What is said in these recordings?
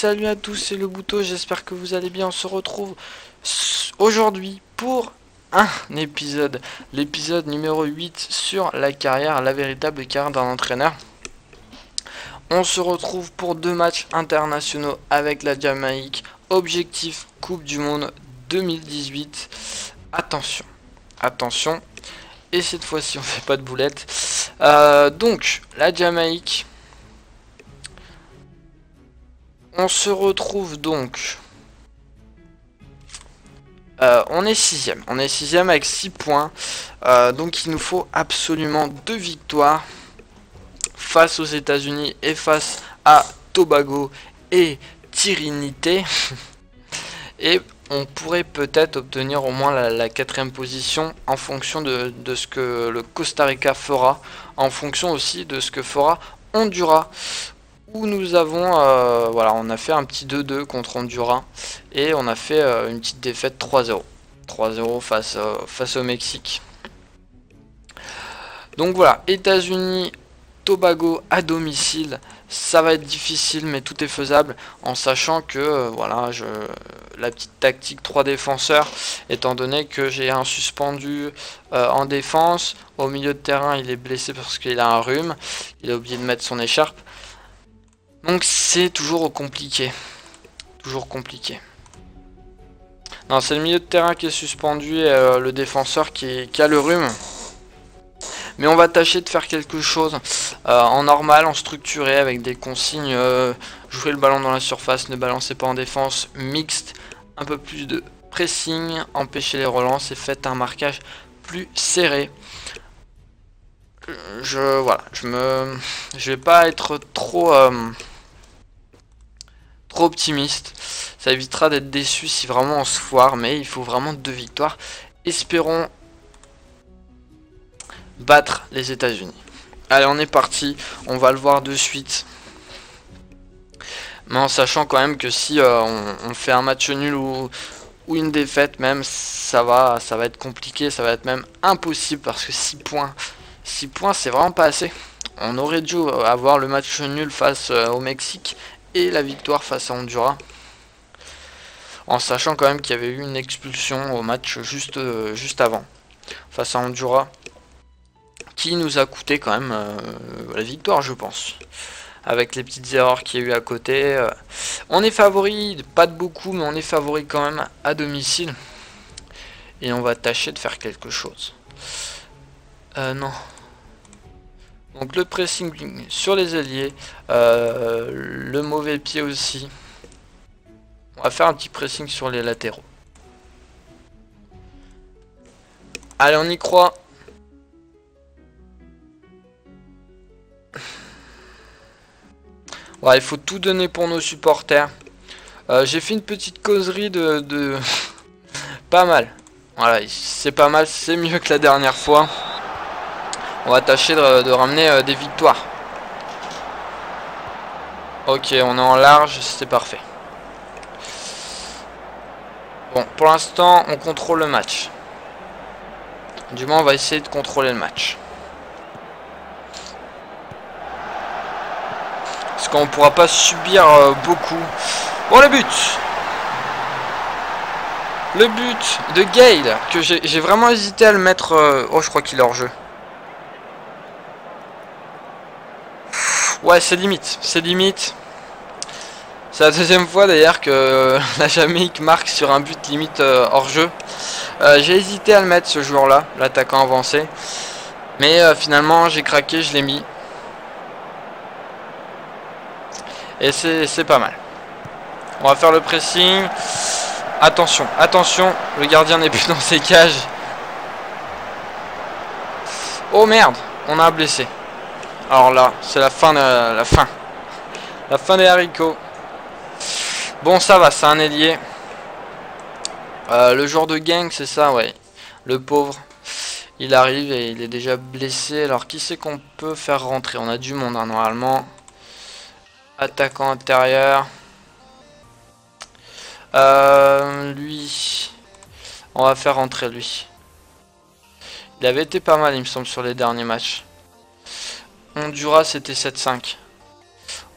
Salut à tous, c'est le Bouteau, j'espère que vous allez bien. On se retrouve aujourd'hui pour un épisode, l'épisode numéro 8 sur la carrière, la véritable carrière d'un entraîneur. On se retrouve pour deux matchs internationaux avec la Jamaïque. Objectif Coupe du Monde 2018. Attention, attention. Et cette fois-ci, on fait pas de boulettes. Euh, donc, la Jamaïque. On se retrouve donc... Euh, on est sixième. On est sixième avec 6 points. Euh, donc il nous faut absolument deux victoires face aux États-Unis et face à Tobago et Trinité. et on pourrait peut-être obtenir au moins la, quatrième position en fonction de, ce que le Costa Rica fera, en fonction aussi de ce que fera Honduras. Où nous avons, euh, voilà, on a fait un petit 2-2 contre Honduras et on a fait euh, une petite défaite 3-0. 3-0 face, euh, face au Mexique. Donc voilà, États-Unis, Tobago à domicile, ça va être difficile mais tout est faisable en sachant que voilà la petite tactique 3 défenseurs étant donné que j'ai un suspendu en défense au milieu de terrain il est blessé parce qu'il a un rhume il a oublié de mettre son écharpe donc c'est toujours compliqué toujours compliqué non c'est le milieu de terrain qui est suspendu et euh, le défenseur qui, a le rhume mais on va tâcher de faire quelque chose euh, en normal, en structuré, avec des consignes. Euh, jouer le ballon dans la surface, ne balancez pas en défense, mixte, un peu plus de pressing, empêcher les relances et faites un marquage plus serré. Je voilà, je me, je vais pas être trop euh, trop optimiste. Ça évitera d'être déçu si vraiment on se foire, mais il faut vraiment deux victoires. Espérons battre les États-Unis. Allez, on est parti. On va le voir de suite. Mais en sachant quand même que si euh, on, fait un match nul ou, une défaite même, ça va, ça va être compliqué, ça va être même impossible parce que 6 points, 6 points c'est vraiment pas assez. On aurait dû avoir le match nul face euh, au Mexique la victoire face à Honduras. En sachant quand même qu'il y avait eu une expulsion au match juste, euh, juste avant face à Honduras qui nous a coûté quand même euh, la victoire, je pense. Avec les petites erreurs qu'il y a eu à côté. Euh. On est favori, pas de beaucoup, mais on est favori quand même à domicile. Et on va tâcher de faire quelque chose. Euh, non. Donc le pressing sur les alliés. le mauvais pied aussi. On va faire un petit pressing sur les latéraux. Allez, on y croit. Il faut tout donner pour nos supporters. Euh, j'ai fait une petite causerie de... pas mal. Voilà, c'est pas mal, c'est mieux que la dernière fois. On va tâcher de, ramener euh, des victoires. Ok, on est en large, c'est parfait. Bon, pour l'instant, on contrôle le match. Du moins, on va essayer de contrôler le match. qu'on pourra pas subir euh, beaucoup. Bon, le but Le but de Gale, que j'ai vraiment hésité à le mettre... Euh, oh, je crois qu'il est hors Ouais, c'est limite, c'est limite. C'est la deuxième fois d'ailleurs que la Jamaïque marque sur un but limite euh, hors jeu. j'ai hésité à le mettre ce joueur-là, l'attaquant avancé. Mais finalement j'ai craqué, je l'ai mis. Et c'est pas mal. On va faire le pressing. Attention, attention, le gardien n'est plus dans ses cages. Oh merde, on a un blessé. Alors là, c'est la fin de la fin. La fin des haricots. Bon, ça va, c'est un ailier. Euh, le joueur de gang, c'est ça, ouais. Le pauvre. Il arrive et il est déjà blessé. Alors, qui c'est qu'on peut faire rentrer? On a du monde, hein, normalement. Attaquant intérieur. Euh, lui. On va faire rentrer lui. Il avait été pas mal, il me semble, sur les derniers matchs. Honduras, c'était 7-5.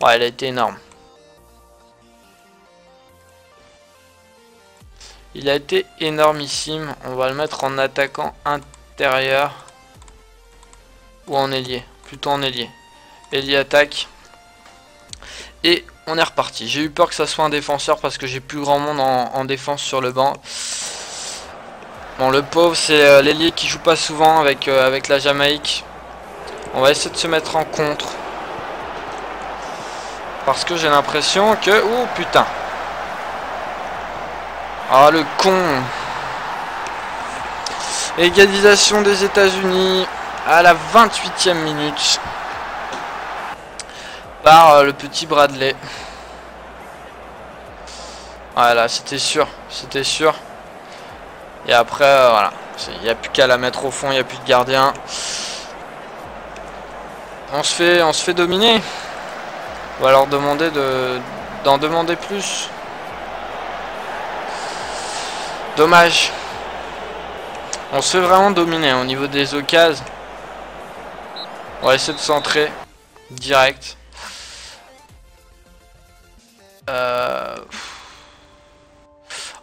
Ouais, elle a été énorme. Il a été énormissime. On va le mettre en attaquant intérieur. Ou en ailier. Plutôt en ailier. Ailier attaque. Et on est reparti. J'ai eu peur que ça soit un défenseur parce que j'ai plus grand monde en, défense sur le banc. Bon, le pauvre, c'est euh, l'ailier qui joue pas souvent avec euh, la Jamaïque. On va essayer de se mettre en contre. Parce que j'ai l'impression que... Oh putain Ah le con Égalisation des États-Unis à la 28e minute par euh, le petit Bradley. Voilà, c'était sûr, c'était sûr. Et après, euh, voilà, il n'y a plus qu'à la mettre au fond, il n'y a plus de gardien. On se fait, on se fait dominer. Va leur demander de d'en demander plus. Dommage. On se fait vraiment dominer au niveau des occasions. On va essayer de centrer direct. Euh,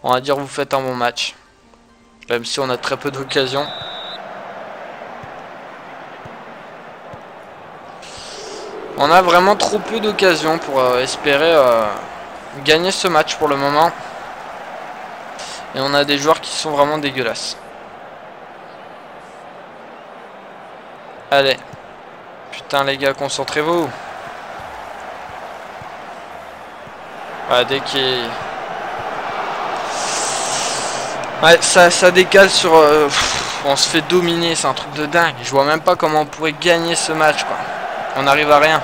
on va dire vous faites un bon match. Même si on a très peu d'occasions. On a vraiment trop peu d'occasions pour euh, espérer euh, gagner ce match pour le moment. Et on a des joueurs qui sont vraiment dégueulasses. Allez. Putain les gars, concentrez-vous. Ouais, dès qu'il... Ouais, ça, ça décale sur... Euh, on se fait dominer, c'est un truc de dingue. Je vois même pas comment on pourrait gagner ce match, quoi. On n'arrive à rien.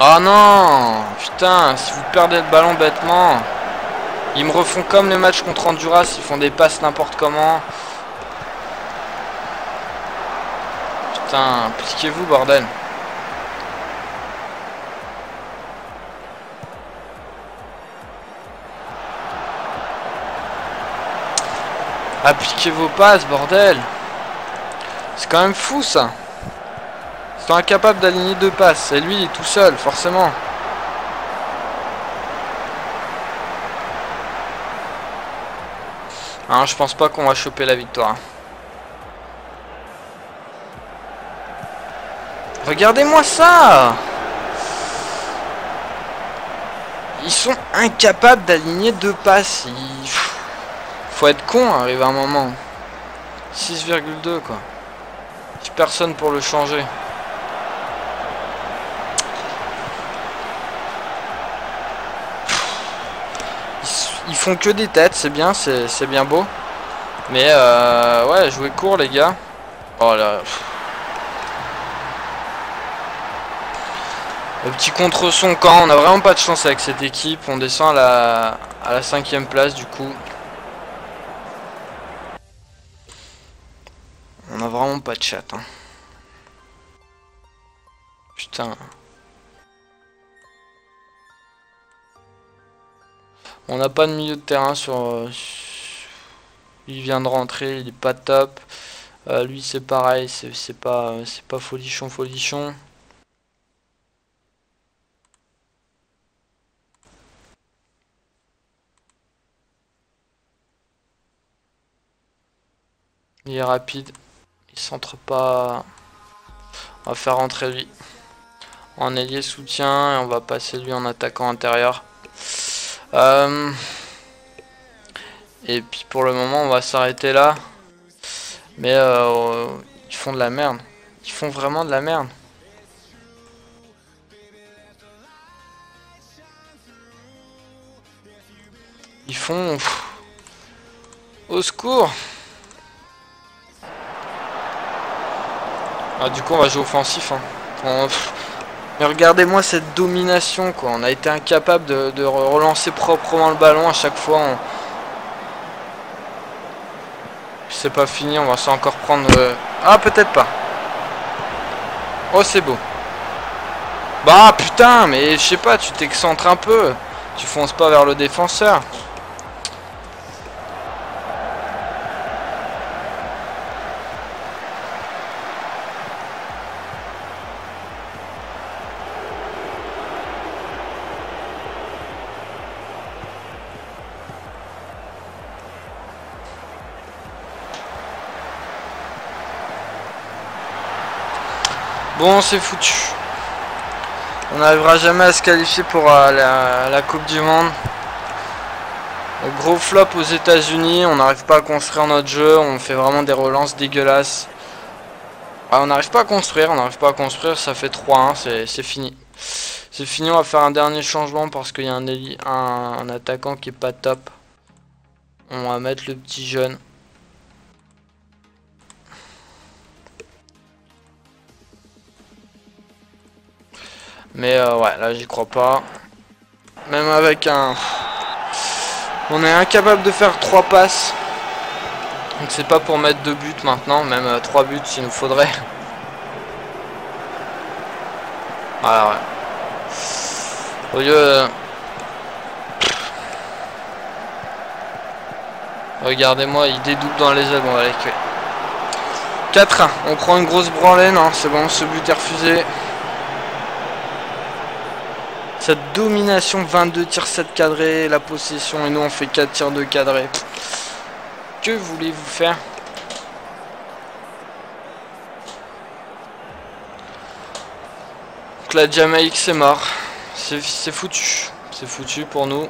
Oh non Putain, si vous perdez le ballon bêtement... Ils me refont comme les matchs contre Honduras, ils font des passes n'importe comment. Putain, appliquez-vous bordel. Appliquez vos passes, bordel C'est quand même fou, ça Ils sont incapables d'aligner deux passes. Et lui, il est tout seul, forcément. Hein, je pense pas qu'on va choper la victoire. Regardez-moi ça Ils sont incapables d'aligner deux passes. Faut être con, arrive un moment. 6,2 quoi. Personne pour le changer. Ils font que des têtes, c'est bien, c'est bien beau. Mais euh, ouais, jouer court les gars. Oh là. Le petit contre son camp, on a vraiment pas de chance avec cette équipe. On descend à la, à la cinquième place du coup. On a vraiment pas de chat. Hein. Putain. On n'a pas de milieu de terrain sur... Euh, il vient de rentrer, il est pas top. Euh, lui c'est pareil, c'est pas, c'est pas folichon folichon. Il est rapide. Il centre pas. On va faire rentrer lui. En ailier soutien et on va passer lui en attaquant intérieur. Euh, et puis pour le moment on va s'arrêter là. Mais euh, ils font de la merde. Ils font vraiment de la merde. Ils font... Au secours Ah, du coup, on va jouer offensif. Hein. Mais regardez-moi cette domination, quoi. On a été incapable de, relancer proprement le ballon à chaque fois. C'est pas fini, on va s'en encore prendre... Euh, ah, peut-être pas. Oh, c'est beau. Bah, putain, mais je sais pas, tu t'excentres un peu. Tu fonces pas vers le défenseur. Bon, c'est foutu. On n'arrivera jamais à se qualifier pour euh, la, Coupe du Monde. Gros flop aux États-Unis, on n'arrive pas à construire notre jeu, on fait vraiment des relances dégueulasses. Ah, on n'arrive pas à construire, on n'arrive pas à construire, ça fait 3-1, c'est fini. C'est fini, on va faire un dernier changement parce qu'il y a un, un attaquant qui est pas top. On va mettre le petit jeune. Mais euh, ouais, là j'y crois pas. Même avec un... On est incapable de faire trois passes. Donc c'est pas pour mettre deux buts maintenant, même euh, trois buts s'il nous faudrait. Voilà, ouais. Au lieu... Euh, regardez-moi, il dédouble dans les ailes. Bon, allez, 4-1. On prend une grosse branlée. Non, c'est bon, ce but est refusé. Cette domination, 22 tirs 7 cadrés, la possession, et nous on fait 4 tirs de cadrés. Que voulez-vous faire? Donc la Jamaïque c'est mort. C'est foutu. C'est foutu pour nous.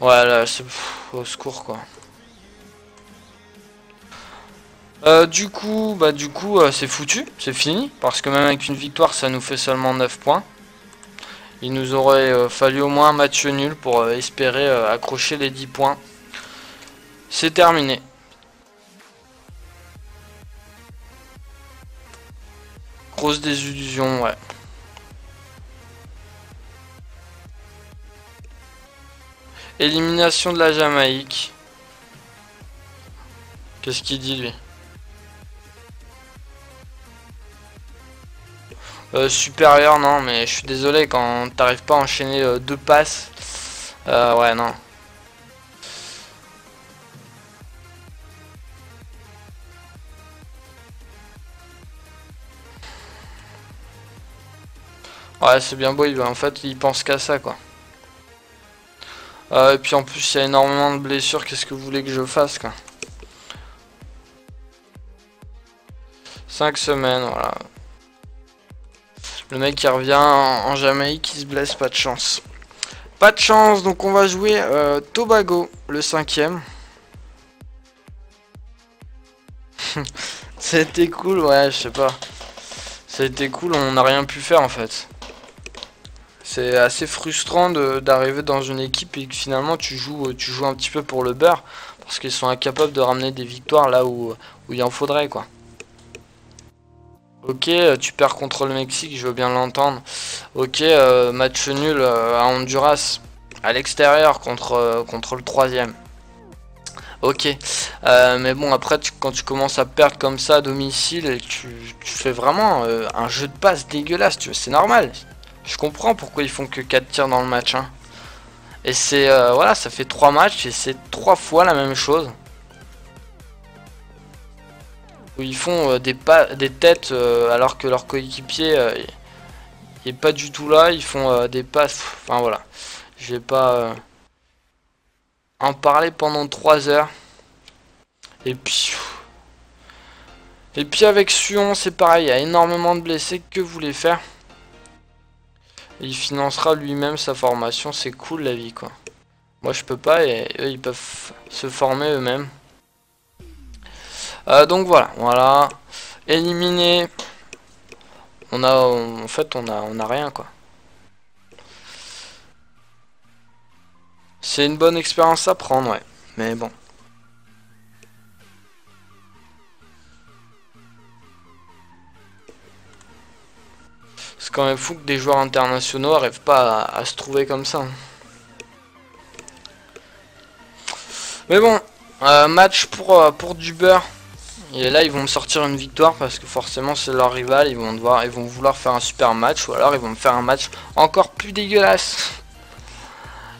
Voilà, c'est au secours quoi. Euh, du coup, bah du coup, euh, c'est foutu, c'est fini, parce que même avec une victoire, ça nous fait seulement 9 points. Il nous aurait euh, fallu au moins un match nul pour espérer accrocher les 10 points. C'est terminé. Grosse désillusion, ouais. Élimination de la Jamaïque. Qu'est-ce qu'il dit lui? Euh, supérieur, non, mais je suis désolé quand t'arrives pas à enchaîner euh, deux passes. Euh, ouais, non. Ouais, c'est bien beau, il, en fait, il pense qu'à ça, quoi. et puis en plus, il y a énormément de blessures, qu'est-ce que vous voulez que je fasse, quoi? 5 semaines, voilà. Le mec qui revient en, Jamaïque, qui se blesse, pas de chance. Pas de chance, donc on va jouer euh, Tobago, le cinquième. C'était cool, ouais, je sais pas. C'était cool, on n'a rien pu faire en fait. C'est assez frustrant d'arriver dans une équipe et que finalement tu joues, un petit peu pour le beurre. Parce qu'ils sont incapables de ramener des victoires là où, où il en faudrait quoi. Ok, euh, tu perds contre le Mexique, je veux bien l'entendre. Ok, euh, match nul euh, à Honduras, à l'extérieur contre, contre le troisième. Ok, mais bon après quand tu commences à perdre comme ça à domicile, tu, tu fais vraiment un jeu de passe dégueulasse, c'est normal. Je comprends pourquoi ils font que 4 tirs dans le match. Hein. Et c'est voilà, ça fait 3 matchs et c'est 3 fois la même chose où ils font euh, des, pas, des têtes euh, alors que leur coéquipier euh, est pas du tout là, ils font des passes, enfin voilà, je vais pas en parler pendant 3 heures. Et puis, et puis avec Suon c'est pareil, il y a énormément de blessés, que voulez faire? Il financera lui-même sa formation, c'est cool la vie quoi. Moi je peux pas et eux ils peuvent se former eux-mêmes. Euh, donc voilà, voilà. Éliminé. On a, en fait, on a, on a rien quoi. C'est une bonne expérience à prendre, ouais. Mais bon. C'est quand même fou que des joueurs internationaux n'arrivent pas à, se trouver comme ça. Hein. Mais bon, euh, match pour, euh, pour du beurre. Et là, ils vont me sortir une victoire parce que forcément, c'est leur rival. Ils vont, devoir, ils vont vouloir faire un super match. Ou alors, ils vont me faire un match encore plus dégueulasse.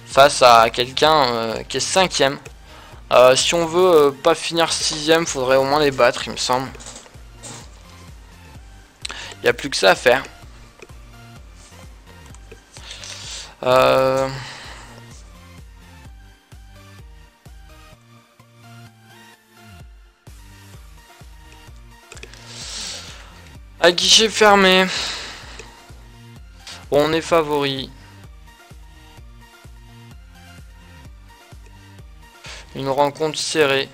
Face à quelqu'un euh, qui est cinquième. Euh, si on veut euh, pas finir sixième, faudrait au moins les battre, il me semble. Il n'y a plus que ça à faire. Euh... À guichet fermé. On est favori. Une rencontre serrée.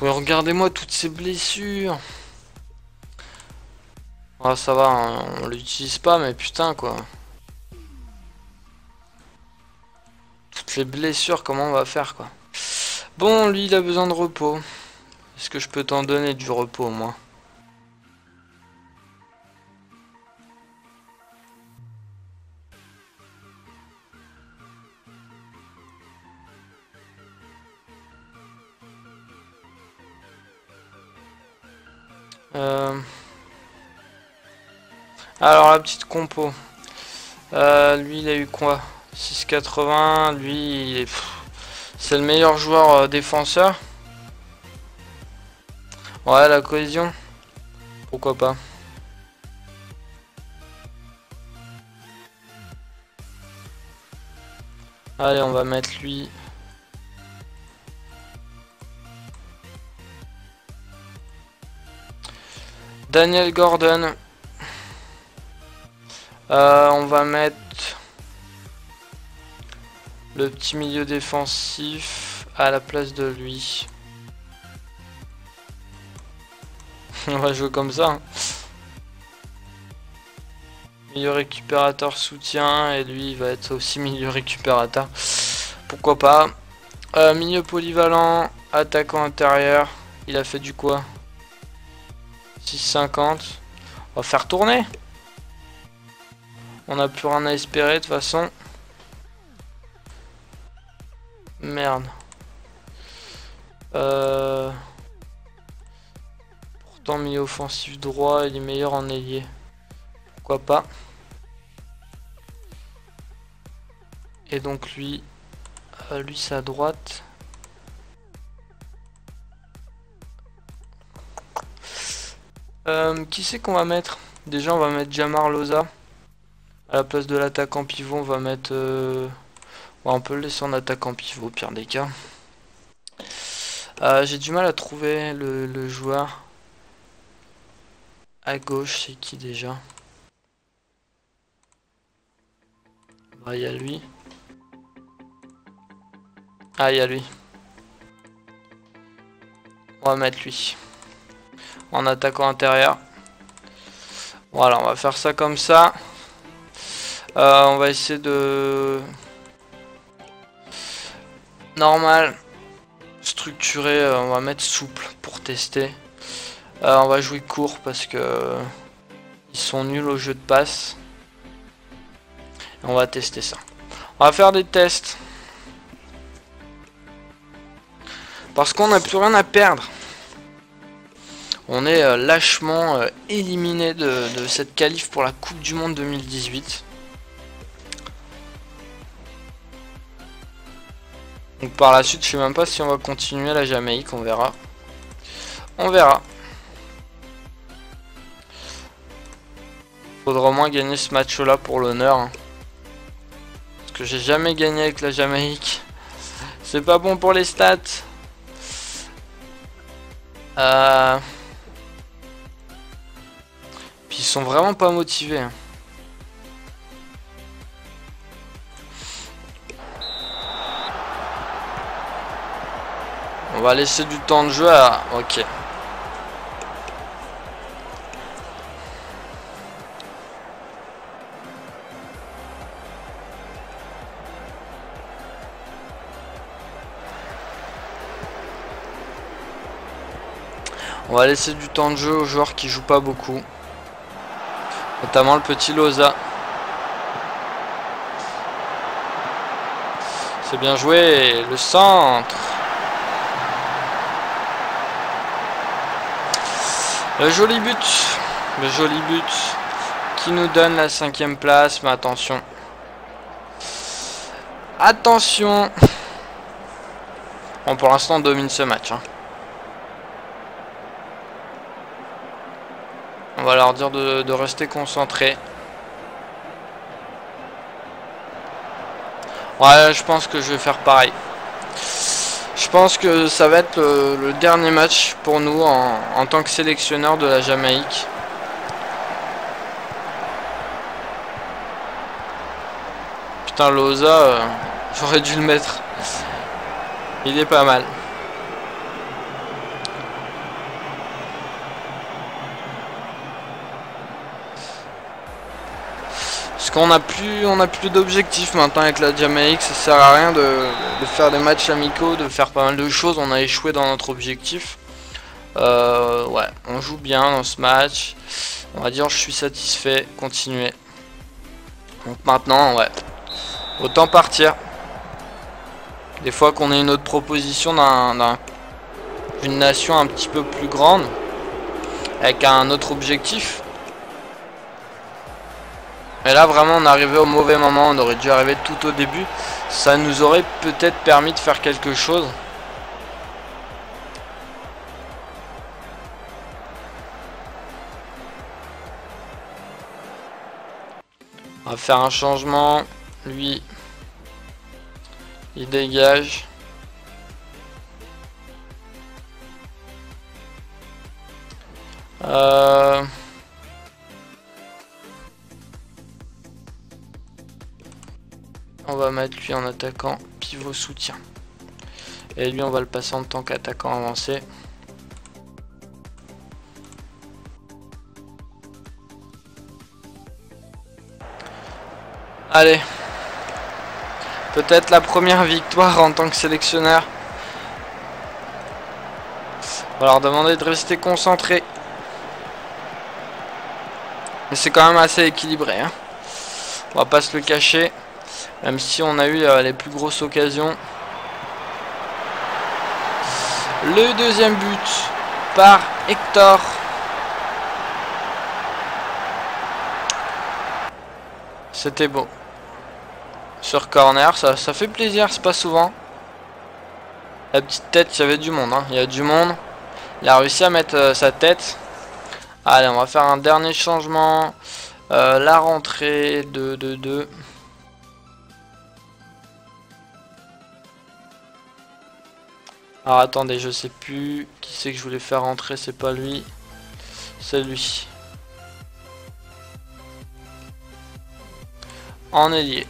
regardez-moi toutes ces blessures. Ah, ça va, hein, on l'utilise pas, mais putain, quoi. Les blessures, comment on va faire, quoi. Bon, lui, il a besoin de repos. Est-ce que je peux t'en donner du repos, moi? Euh, alors la petite compo. Euh, lui il a eu quoi? 6,80. Lui c'est le meilleur joueur euh, défenseur. Ouais la cohésion. Pourquoi pas. Allez on va mettre lui Daniel Gordon. Euh, on va mettre le petit milieu défensif à la place de lui. on va jouer comme ça. Hein. Milieu récupérateur soutien et lui il va être aussi milieu récupérateur. Pourquoi pas. Euh, milieu polyvalent, attaquant intérieur. Il a fait du quoi? 6,50. On va faire tourner. On n'a plus rien à espérer de toute façon. Merde. Euh... Pourtant milieu offensif droit, il est meilleur en ailier. Pourquoi pas. Et donc lui, euh, lui c'est à droite. Euh, qui c'est qu'on va mettre? Déjà, on va mettre Jamar Loza. À la place de l'attaquant pivot, on va mettre... on peut le laisser en attaquant pivot, pire des cas. Euh, j'ai du mal à trouver le, joueur. À gauche, c'est qui déjà? Bah, il y a lui. Ah, il y a lui. On va mettre lui en attaquant intérieur. Voilà, on va faire ça comme ça. Euh, on va essayer de... Normal. Structuré, euh, on va mettre souple pour tester. Euh, on va jouer court parce que... Ils sont nuls au jeu de passe. On va tester ça. On va faire des tests. Parce qu'on n'a plus rien à perdre. On est euh, lâchement euh, éliminé de, cette qualif pour la Coupe du Monde 2018. Donc par la suite, je sais même pas si on va continuer la Jamaïque, on verra. On verra. Faudra au moins gagner ce match-là pour l'honneur. Hein. Parce que j'ai jamais gagné avec la Jamaïque. C'est pas bon pour les stats. Euh ils sont vraiment pas motivés. Hein. Va laisser du temps de jeu à... Ok. On va laisser du temps de jeu aux joueurs qui jouent pas beaucoup. Notamment le petit Loza. C'est bien joué. Le centre. Le joli but. Le joli but qui nous donne la cinquième place. Mais attention. Attention. Bon, pour l'instant, on domine ce match. Hein. On va leur dire de, rester concentrés. Ouais, je pense que je vais faire pareil. Je pense que ça va être le, dernier match pour nous en, tant que sélectionneur de la Jamaïque. Putain, Loza, euh, j'aurais dû le mettre. Il est pas mal. Plus, on a plus d'objectifs maintenant avec la Jamaïque, ça sert à rien de, faire des matchs amicaux, de faire pas mal de choses, on a échoué dans notre objectif. Euh, ouais, on joue bien dans ce match. On va dire je suis satisfait, continuer. Donc maintenant, ouais, autant partir. Des fois qu'on ait une autre proposition d'une nation un petit peu plus grande, avec un autre objectif. Mais là, vraiment, on est arrivé au mauvais moment. On aurait dû arriver tout au début. Ça nous aurait peut-être permis de faire quelque chose. On va faire un changement. Lui, il dégage. Euh... On va mettre lui en attaquant pivot soutien. Et lui, on va le passer en tant qu'attaquant avancé. Allez. Peut-être la première victoire en tant que sélectionneur. On va leur demander de rester concentré. Mais c'est quand même assez équilibré. Hein. On va pas se le cacher. Même si on a eu euh, les plus grosses occasions. Le deuxième but par Hector. C'était beau. Sur corner, ça, ça fait plaisir, c'est pas souvent. La petite tête, il y avait du monde. Hein. Il y a du monde. Il a réussi à mettre euh, sa tête. Allez, on va faire un dernier changement. Euh, la rentrée de 2-2. Alors attendez, je sais plus qui c'est que je voulais faire rentrer, c'est pas lui. C'est lui. En ailier.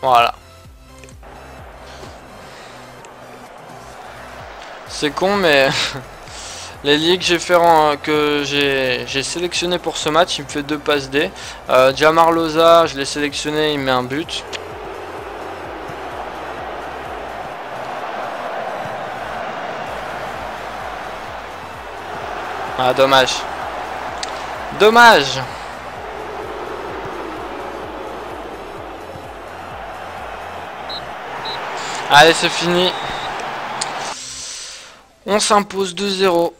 Voilà. C'est con mais l'ailier que j'ai fait que j'ai sélectionné pour ce match, il me fait deux passes D. Euh, Jamar Loza, je l'ai sélectionné, il met un but. Ah, dommage. Dommage Allez, c'est fini. On s'impose 2-0.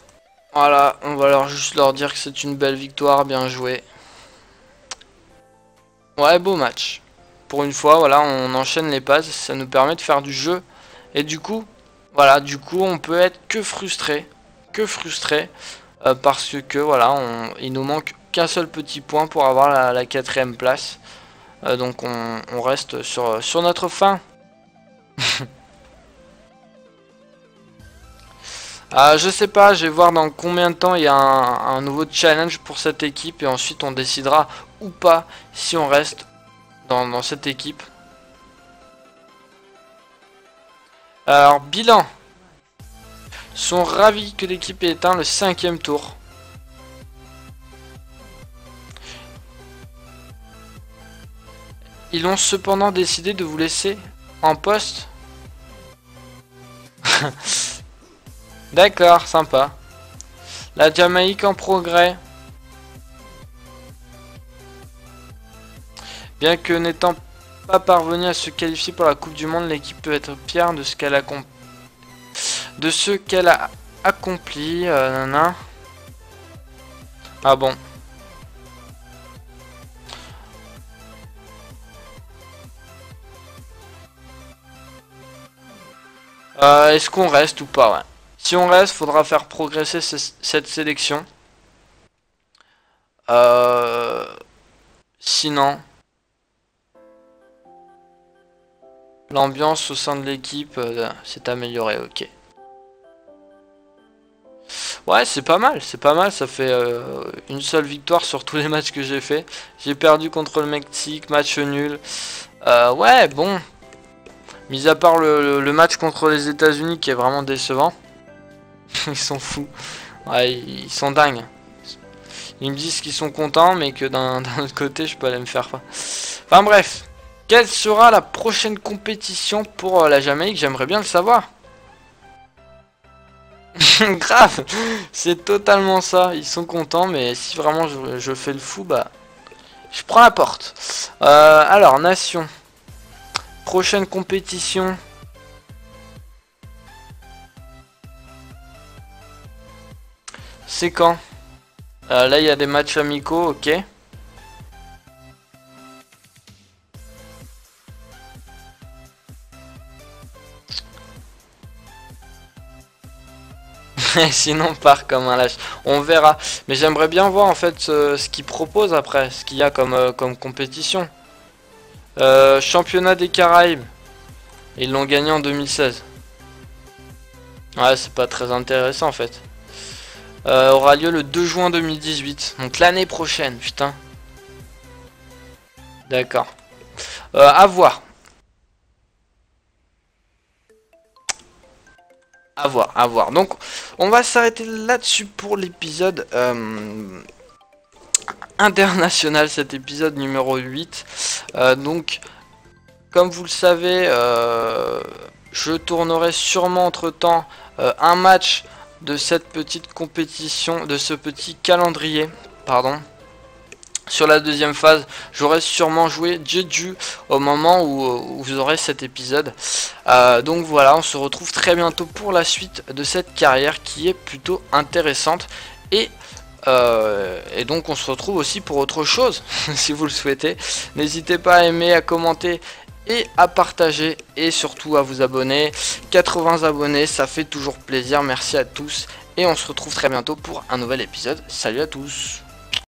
Voilà, on va leur juste leur dire que c'est une belle victoire, bien joué. Ouais, beau match. Pour une fois, voilà, on enchaîne les passes, ça nous permet de faire du jeu. Et du coup, voilà, du coup, on peut être que frustré. Que frustré. Euh, parce que voilà, on, il nous manque qu'un seul petit point pour avoir la, quatrième place. Euh, donc on, reste sur, sur notre fin. Ah, je sais pas, je vais voir dans combien de temps il y a un, nouveau challenge pour cette équipe et ensuite on décidera ou pas si on reste dans, dans cette équipe. Alors, bilan sont ravis que l'équipe ait éteint le cinquième tour. Ils ont cependant décidé de vous laisser en poste. D'accord, sympa. La Jamaïque en progrès. Bien que n'étant pas parvenu à se qualifier pour la Coupe du Monde, l'équipe peut être fière de ce qu'elle a accompli de ce qu'elle a accompli. Euh, ah bon. Euh, est-ce qu'on reste ou pas Si on reste, faudra faire progresser cette sélection. Euh, sinon... L'ambiance au sein de l'équipe euh, s'est améliorée, ok. Ouais, c'est pas mal, c'est pas mal. Ça fait euh, une seule victoire sur tous les matchs que j'ai fait. J'ai perdu contre le Mexique, match nul. Euh, ouais, bon. Mis à part le, match contre les États-Unis qui est vraiment décevant. ils sont fous. Ouais, ils sont dingues. Ils me disent qu'ils sont contents, mais que d'un autre côté, je peux aller me faire pas. Enfin bref. Quelle sera la prochaine compétition pour euh, la Jamaïque? J'aimerais bien le savoir. Grave, c'est totalement ça. Ils sont contents, mais si vraiment je, fais le fou, bah, je prends la porte. Euh, alors, nation. Prochaine compétition. C'est quand? Euh, Là, il y a des matchs amicaux, ok. sinon part comme un lâche. On verra. Mais j'aimerais bien voir en fait ce, qu'il propose après, ce qu'il y a comme, euh, comme compétition. Euh, championnat des Caraïbes. Ils l'ont gagné en 2016. Ouais, c'est pas très intéressant en fait. Euh, aura lieu le 2 juin 2018. Donc l'année prochaine, putain. D'accord. Euh, à voir. À voir, à voir. Donc, on va s'arrêter là-dessus pour l'épisode euh, international, cet épisode numéro 8. Euh, donc, comme vous le savez, euh, je tournerai sûrement entre-temps un match de cette petite compétition, de ce petit calendrier, pardon. Sur la deuxième phase, j'aurai sûrement joué Jeju au moment où, vous aurez cet épisode. Euh, donc voilà, on se retrouve très bientôt pour la suite de cette carrière qui est plutôt intéressante. Et, euh, et donc on se retrouve aussi pour autre chose, si vous le souhaitez. N'hésitez pas à aimer, à commenter et à partager et surtout à vous abonner. 80 abonnés, ça fait toujours plaisir. Merci à tous et on se retrouve très bientôt pour un nouvel épisode. Salut à tous